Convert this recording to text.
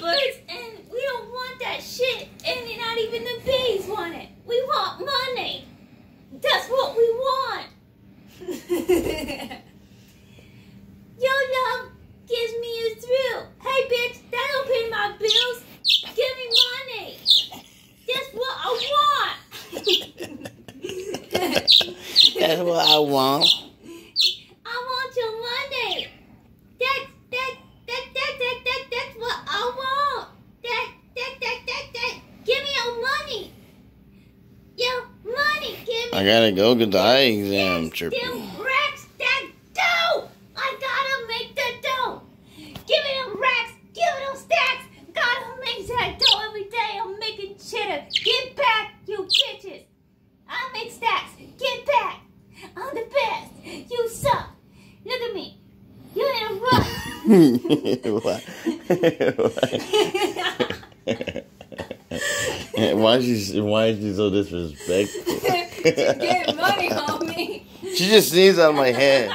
birds, and we don't want that shit. And not even the bees want it. We want money. That's what we want. Your love gives me a thrill. Hey, bitch, that don't pay my bills. Give me money. That's what I want. That's what I want. I want your money. That, that, that, that, that, that, that's what I want. That, that, that, that, that. Give me your money. Your money. Give me I gotta go get the eye exam, Trippy. Them racks, that dough. I gotta make the dough. Give me them racks. Give me them stacks. Gotta make that dough every day. I'm making cheddar. Get back, you bitches. I make stacks. Get back. I'm the best. You suck. Look at me. You in a rut. Why? why is she why is she so disrespectful? Get money on me. she just sneezed on my head.